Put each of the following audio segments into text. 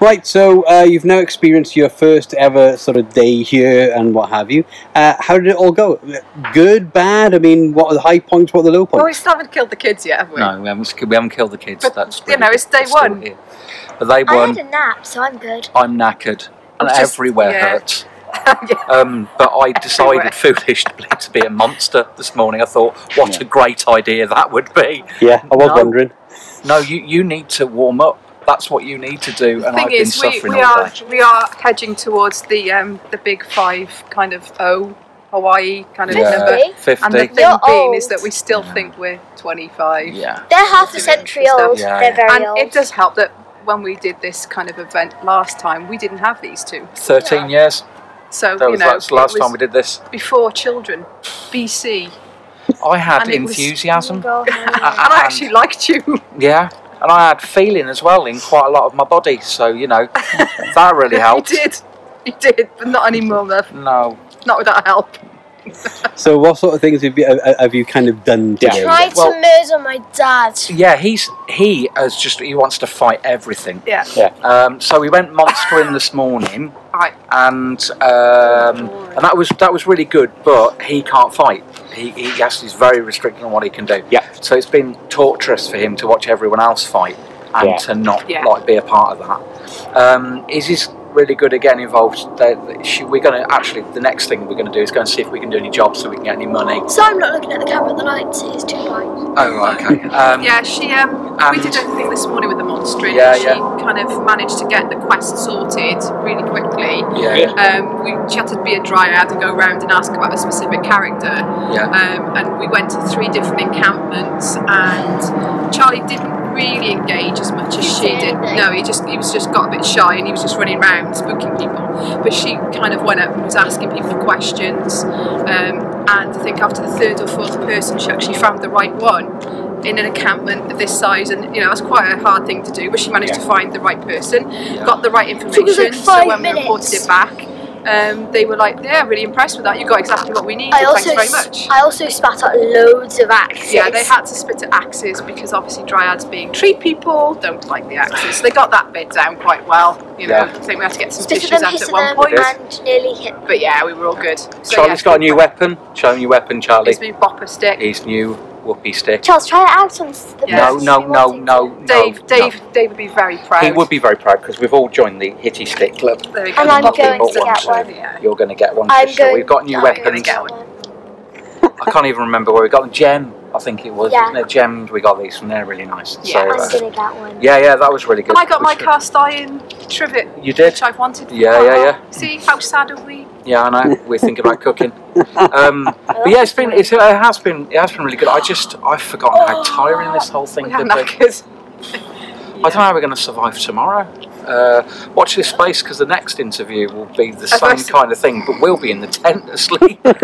Right, so uh, you've now experienced your first ever sort of day here and what have you. Uh, how did it all go? Good, bad? I mean, what are the high points? What are the low points? Well, we still haven't killed the kids yet, have we? No, we haven't, we haven't killed the kids. But, That's you really know, it's day one. But they I won. had a nap, so I'm good. I'm knackered. And just- everywhere yeah. hurts. Yeah. Um, but I decided foolishly to be a monster this morning. I thought, what a great idea that would be. Yeah, I was No. wondering. No, you, you need to warm up. That's what you need to do. The And thing I've been is, we, suffering we all are day. we are hedging towards the um, the big five kind of O Hawaii kind of Yeah, number. 50. And the thing You're being is that we still Yeah. think we're 25. yeah. They're half a century old. Yeah, They're very And old. it does help that when we did this kind of event last time, we didn't have these two. 13 years. So, That you was know, the last time we did this. before children, BC. I had And was- enthusiasm. God. And I actually liked you. Yeah. And I had feeling as well in quite a lot of my body. So, you know, that really you helped. did. You did, but not anymore. No. Not without help. So, what sort of things have you, uh, have you kind of done today? Tried Well- to murder my dad. Yeah, he's he has just he wants to fight everything. Yeah. Um, so we went monstering this morning, Right. and um, and that was that was really good. But he can't fight. He, he yes, he's very restricted on what he can do. Yeah. So it's been torturous for him to watch everyone else fight and Yeah. to not Yeah. like be a part of that. Um, is he's really good again involved? They, they- she, we're going to actually the next thing we're going to do is go and see if we can do any jobs so we can get any money. So I'm not looking at the camera. The lights is too bright. Oh right, okay. Um, Yeah, she um, we did a thing this morning with the monster. and Yeah, she yeah. kind of managed to get the quest sorted really quickly. yeah, yeah, Um, we, she had to be a dryad and go around and ask about a specific character. yeah. Um, and we went to three different encampments, and Charlie didn't really engage as much as she did. No, he just he was just got a bit shy and he was just running around spooking people. But she kind of went up and was asking people questions. Um, and I think after the third or fourth person, she actually found the right one in an encampment of this size, and you know that's quite a hard thing to do. But she managed to find the right person, got the right Took us information. like so five when we reported it back. Um, they were like, "Yeah, really impressed with that. You got exactly what we needed. I also Thanks very much." I also spat out loads of axes. Yeah, they had to spit at axes because obviously dryads being tree people don't like the axes. So they got that bit down quite well. You know, Yeah. I think we had to get some spit tissues out at at one point. and nearly hit. But yeah, we were all good. So, Charlie's yeah, got a new weapon. Show him your weapon, Charlie. His new bopper stick. His new whoopee stick. Charles, try it out on s- the Yeah. No, no, no, no, no. Dave, no. Dave, Dave would be very proud. He would be very proud because we've all joined the Hitty Stick Club. There we go. And I'm going to stick. get one. Yeah. You're going to get one. I'm for sure. going. We've got new I'm weapons. gonna get one. one. I can't even remember where we got them. Gem, I think it was. Yeah. Isn't it? Gems. We got these from there. Really nice. Yeah. So, I'm uh, gonna get one. yeah, yeah, that was really good. And I got my cast iron trivet, You did. which I've wanted. for Yeah, yeah, while. yeah. See how sad are we? Yeah, I know. We're thinking about cooking. Um, but yeah, it's been it's, it has been it has been really good. I just I've forgotten how tiring this whole thing We could have be. knackers. I don't know how we're going to survive tomorrow. Uh, watch this space because the next interview will be the Oh, same kind of thing, but we'll be in the tent asleep. yes,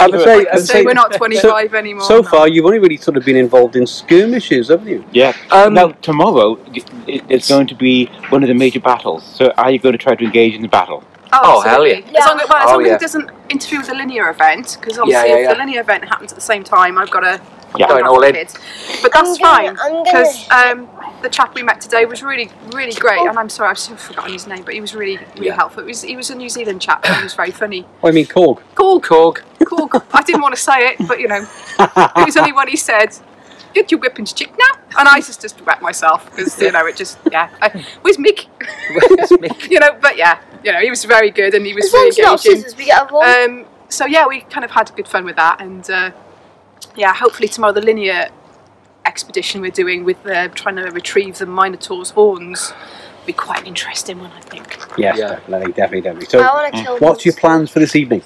I would say, I would So say we're not 25 anymore. so no. far you've only really sort of been involved in skirmishes, haven't you? Yeah. Um, now tomorrow it's going to be one of the major battles. So are you going to try to engage in the battle? Oh, hell absolutely. yeah. As long, as, well, as, Oh, long as yeah. it doesn't interfere with the linear event, because Yeah, obviously yeah, if the linear event happens at the same time, I've got to Yeah. Going all in. Kids. But that's I'm gonna- fine because um, the chap we met today was really, really great. And I'm sorry, I've still forgotten his name, but he was really, really Yeah. helpful. It was, he was a New Zealand chap. and He was very funny. Oh, I mean, Korg. Cool, Korg. cool. I didn't want to say it, but you know, it was only when he said. Get your whippings chick now, and I just just wet myself because you know it just yeah. I, where's Mick? Where's Mick? you know, but yeah, you know he was very good and he was As long really as you're not engaging. scissors, we get a roll. Um, so yeah, we kind of had good fun with that, and uh, yeah, hopefully tomorrow the linear expedition we're doing with uh, trying to retrieve the Minotaur's horns will be quite an interesting one, I think. Yes, Yeah. definitely, definitely, definitely. So, want kill. what's your plans for this evening?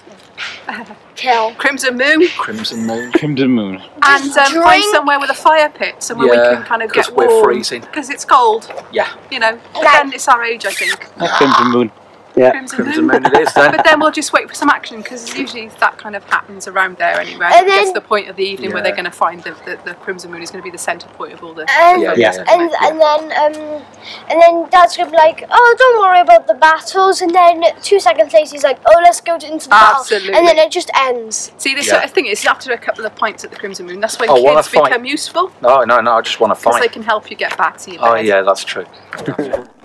Kill. Crimson Moon, Crimson Moon. Crimson Moon. and um, find somewhere with a fire pit, somewhere we can kind of get we're warm freezing. because it's cold. Yeah. You know, again, it's our age, I think. Crimson Moon. Yeah. Crimson, Crimson Moon. Moon it is then. But then we'll just wait for some action because usually that kind of happens around there anyway. And it gets then- to the point of the evening where they're going to find the, the, the Crimson Moon is going to be the centre point of all the. And, Yeah, yeah, yeah. and and then um and then Dad's gonna be like, oh, don't worry about the battles. And then two seconds later, he's like, oh, let's go into the battle. Absolutely. And then it just ends. See, this Yeah. sort of thing is after a couple of pints at the Crimson Moon, that's when Oh, wanna kids fight. become useful No, no, no. I just want to because they can help you get back to your bed. Oh yeah, that's true.